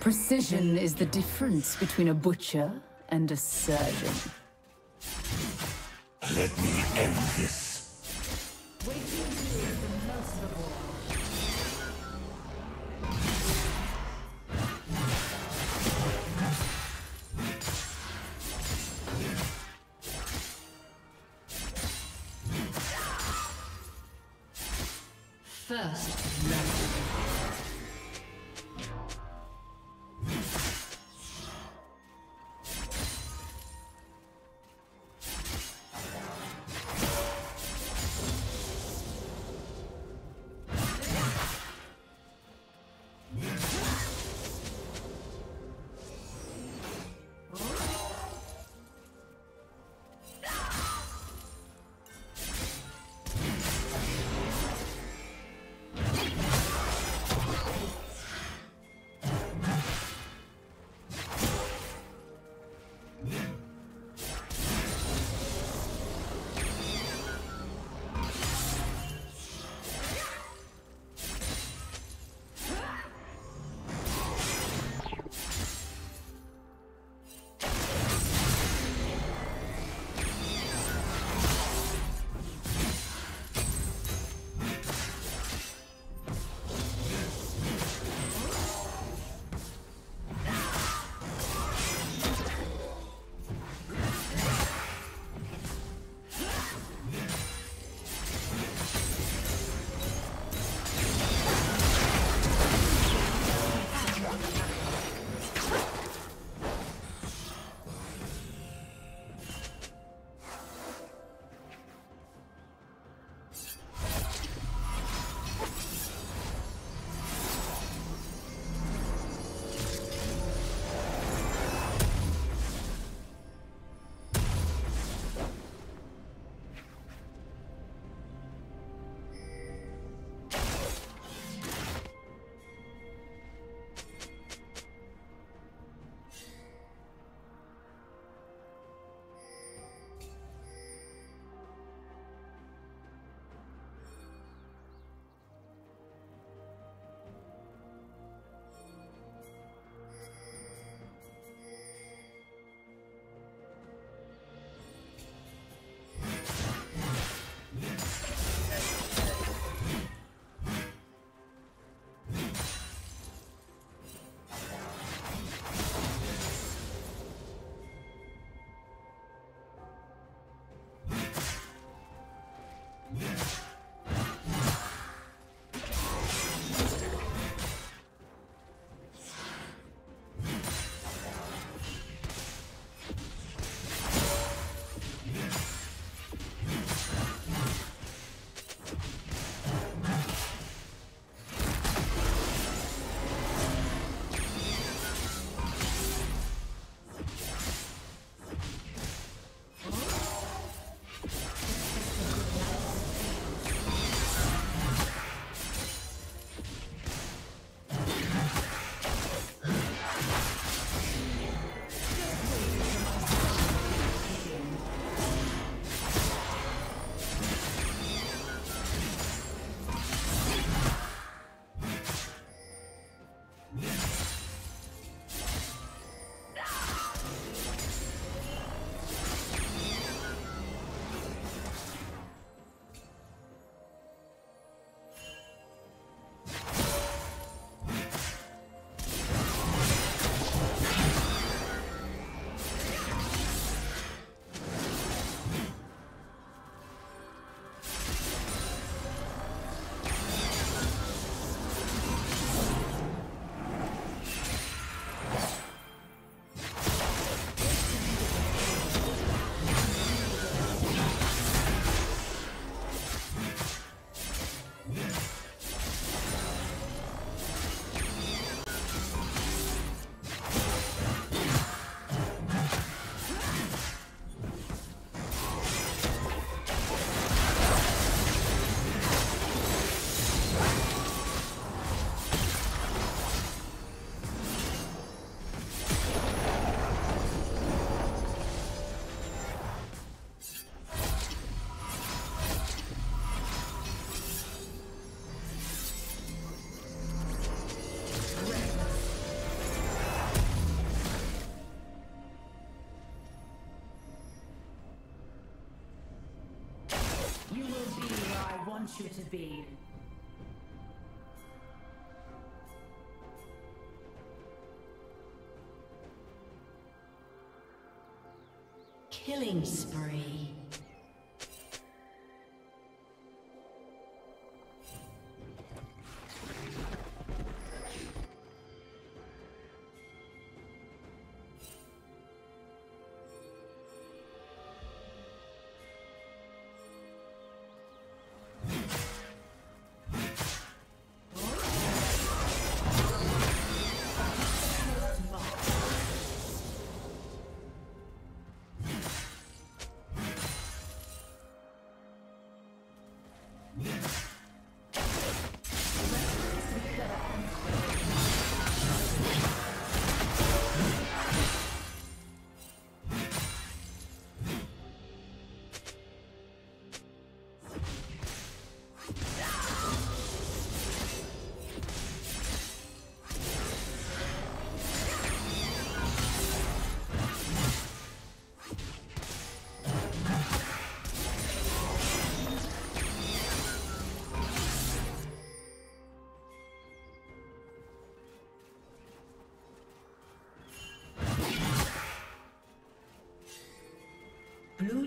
Precision is the difference between a butcher and a surgeon. Let me end this. Want you to be. Killing spree.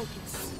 focus.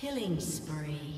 Killing spree.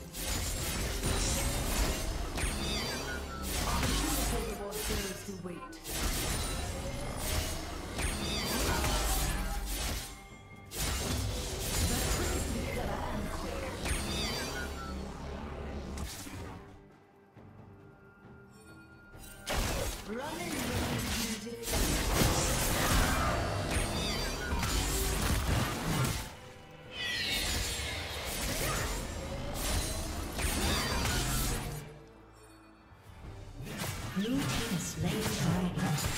Slain the dragon.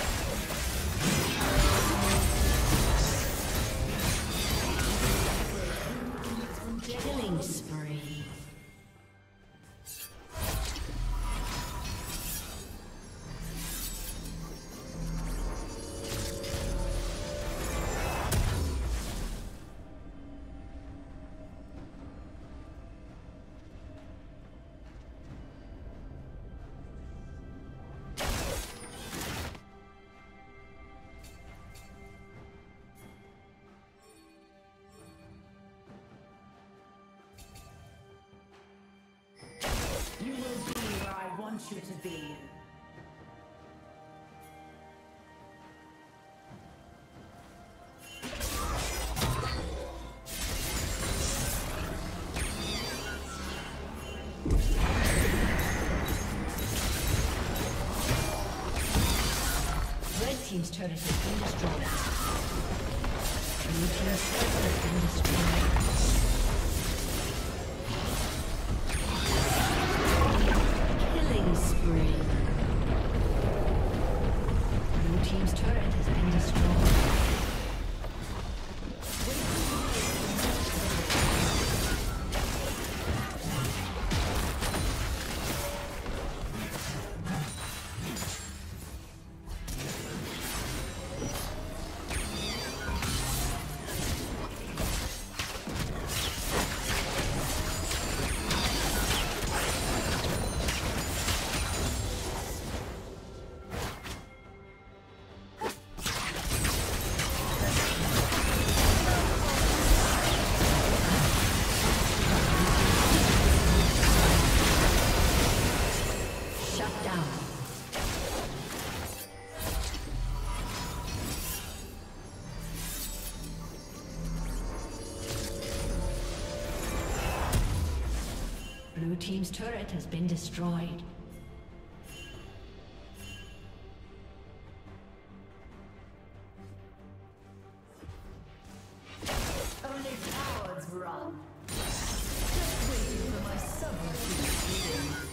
Want you to be. Red team's turret has been destroyed. Blue team's turret has been destroyed. Team's turret has been destroyed. Only cowards run. Just waiting for my subroutine to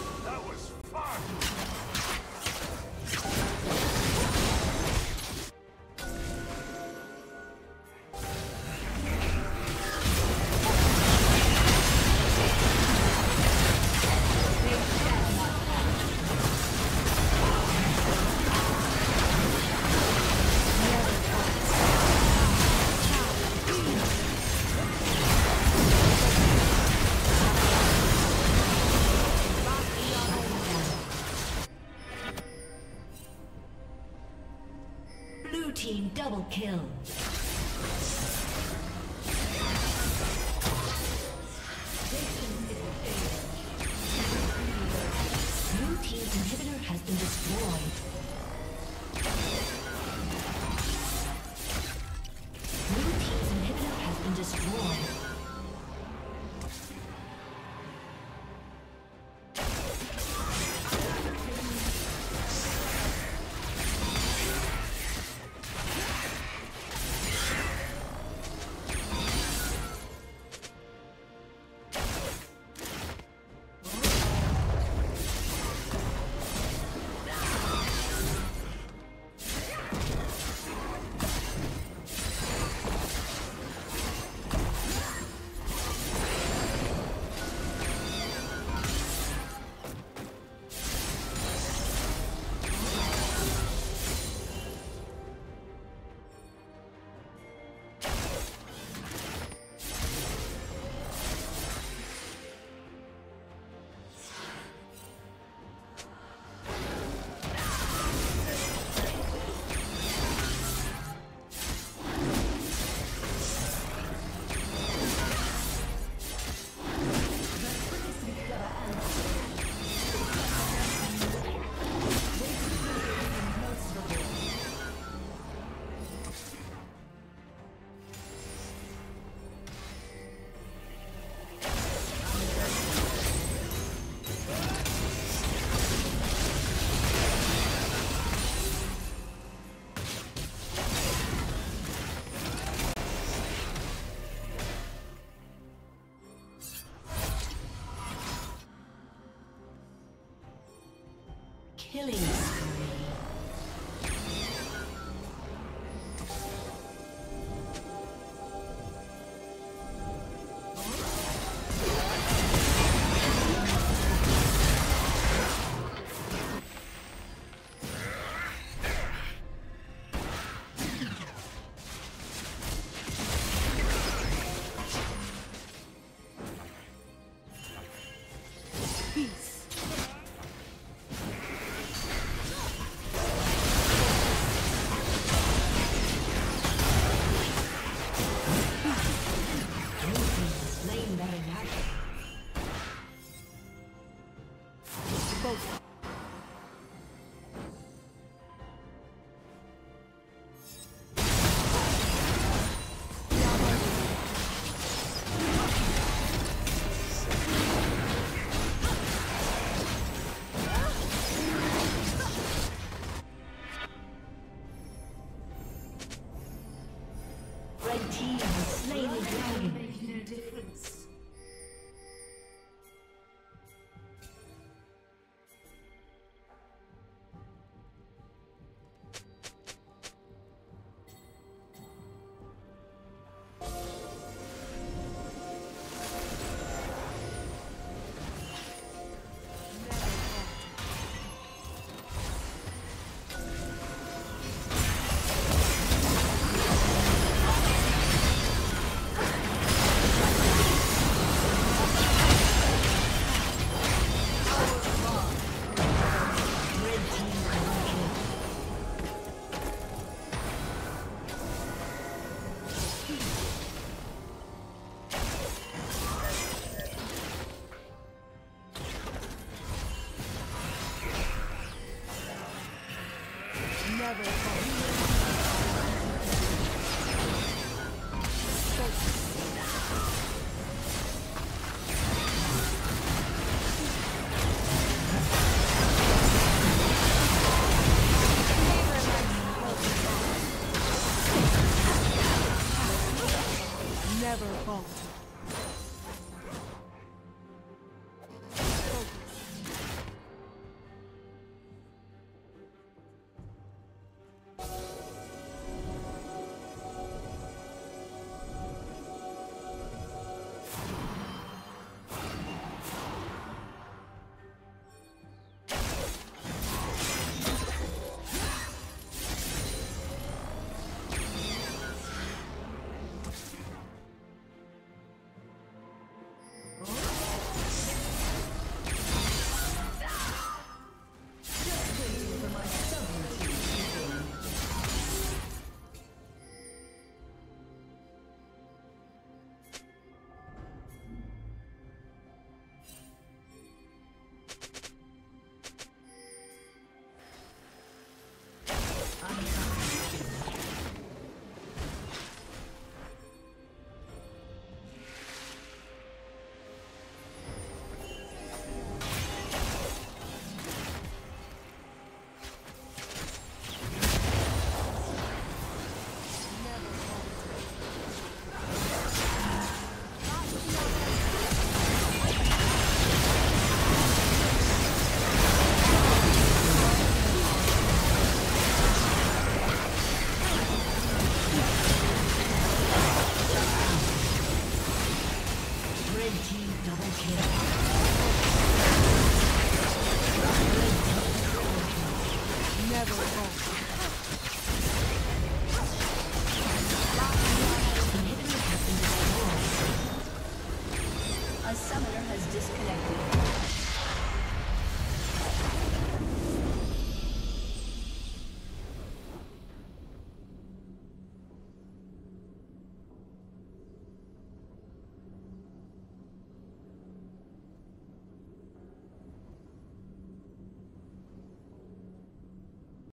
Kill. Killing